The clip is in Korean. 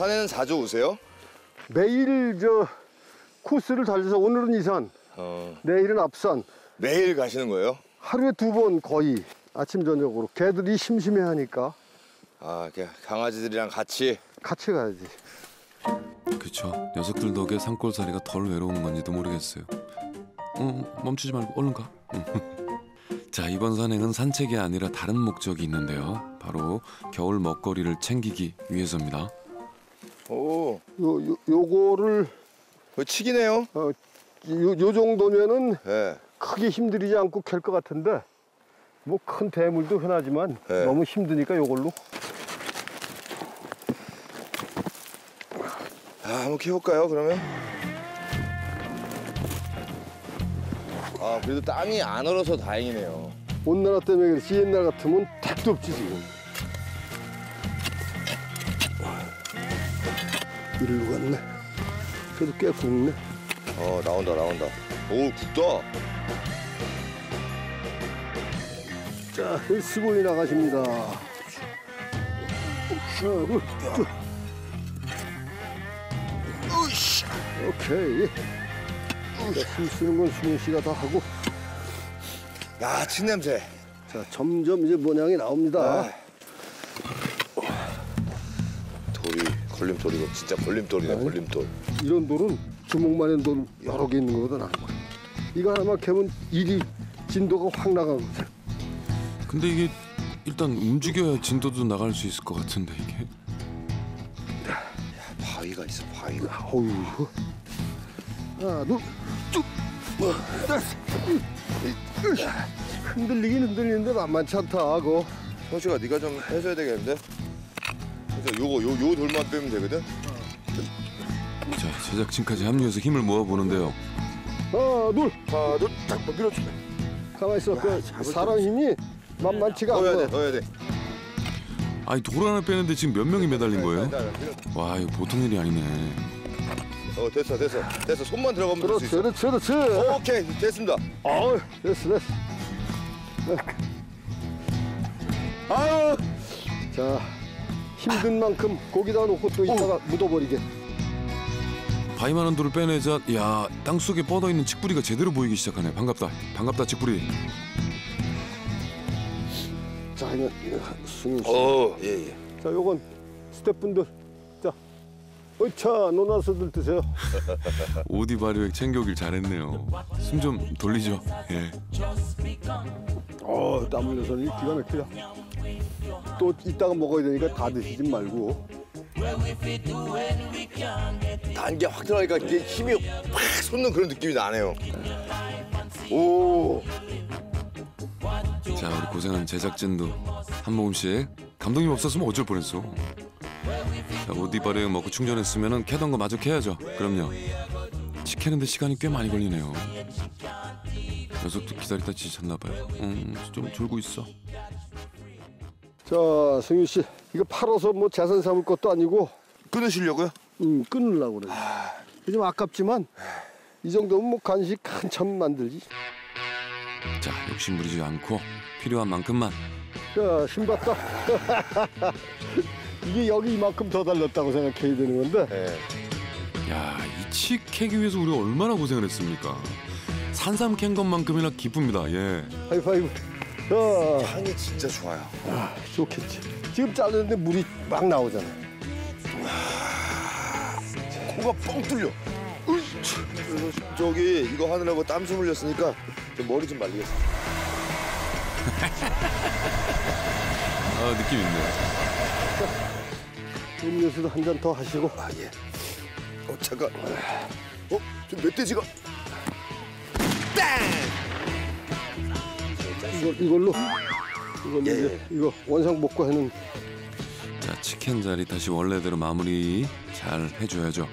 산에는 자주 오세요? 매일 저 코스를 달려서 오늘은 이산, 어, 내일은 앞산. 매일 가시는 거예요? 하루에 두 번 거의 아침 저녁으로 개들이 심심해 하니까 아, 이렇게 강아지들이랑 같이 같이 가야지. 그쵸. 녀석들 덕에 산골살이가 덜 외로운 건지도 모르겠어요. 어, 멈추지 말고 얼른 가. 자, 이번 산행은 산책이 아니라 다른 목적이 있는데요. 바로 겨울 먹거리를 챙기기 위해서입니다. 오, 요, 요 요거를 그 치기네요. 어, 요, 요 정도면은 예. 크게 힘들이지 않고 캘 것 같은데 뭐 큰 대물도 흔하지만 네. 너무 힘드니까 요걸로 아, 한번 키워볼까요, 그러면? 아, 그래도 땅이 안 얼어서 다행이네요. 온난화 때문에 그렇지 옛날 같으면 택도 없지 지금 이리로 갔네 그래도 꽤 굵네 어, 나온다, 나온다. 오, 굵다. 자 스고이 나가십니다 하나 둘 쭉. 오케이 자, 숨 쉬는 건 수민 씨가 다 하고 야, 칡냄새. 자 점점 이제 모양이 나옵니다 아. 걸림돌이고 진짜 걸림돌이네, 아니. 걸림돌. 이런 돌은 주먹만한 돌 여러 개 있는 것보다 나은 거야. 이거 하나만 캐면 일이 진도가 확 나가거든. 근데 이게 일단 움직여야 진도도 나갈 수 있을 것 같은데 이게. 바위가 있어, 바위가. 어우. 하나, 둘, 쭉. 뭐. 흔들리긴 흔들리는데 만만치 않다. 그거. 형씨가 네가 좀 해줘야 되겠는데? 그래서 요거 요, 요 돌만 빼면 되거든? 자, 제작진까지 합류해서 힘을 모아 보는데요. 하나, 둘. 하나 둘딱 밀어줘 가만 있어. 그 사람 힘이 만만치가 넣어야 돼 않아. 넣어야 돼 아니 돌 하나 빼는데 지금 몇 명이 매달린 거예요? 밀어. 와, 이거 보통 일이 아니네. 어 됐어 됐어 됐어 손만 들어가면 될 수 그렇지, 있어 그렇지, 그렇지. 오케이 됐습니다 아우, 됐어, 됐어. 아유. 자, 힘든 만큼 거기다 놓고 또 이따가 묻어버리게. 바위 많은 돌을 빼내자 야 땅속에 뻗어 있는 칡뿌리가 제대로 보이기 시작하네 반갑다 반갑다 칡뿌리 자, 이거 승윤 씨. 어 예 예 자, 요건 스태프분들. 자, 어차 노나스들 드세요. 오디 발효액 챙겨오길 잘했네요 숨 좀 돌리죠 예 어, 땀 흘려서는 기가 막히다. 또 이따가 먹어야 되니까 다 드시지 말고. 단계 확 들어가니까 이게 힘이 팍 솟는 그런 느낌이 나네요. 오. 자 우리 고생한 제작진도 한 모금씩 감독님 없었으면 어쩔 뻔했어. 자 오디 발효액 먹고 충전했으면 캐던 거 마저 캐야죠. 그럼요. 치캐는데 시간이 꽤 많이 걸리네요. 녀석도 기다리다 지쳤나 봐요. 음 좀 졸고 있어 자, 승윤 씨. 이거 팔아서 뭐 재산 삼을 것도 아니고, 끊으시려고요? 음, 끊으려고 그래. 좀 아깝지만, 이 정도면 뭐 간식 한참 만들지. 자 욕심 부리지 않고 필요한 만큼만 자, 신봤다. 이게 여기 이만큼 더 달렸다고 생각해야 되는 건데. 네. 야, 이치 캐기 위해서 우리가 얼마나 고생을 했습니까? 산삼 캔 것만큼이나 기쁩니다. 예. 하이파이브. 자, 향이 진짜 좋아요 아, 좋겠지. 지금 자르는데 물이 막 나오잖아. 코가 뻥 뚫려. 그래서 저기 이거 하느라고 땀 좀 흘렸으니까 좀 머리 좀 말리겠습니다 아, 느낌 있네. 음료수도 한 잔 더 하시고. 아 예 어 잠깐 어? 좀 멧돼지가 이걸, 이걸로. 이걸로 예, 이제 이거 원상 복구하는 자, 치킨 자리 다시 원래대로 마무리 잘 해줘야죠.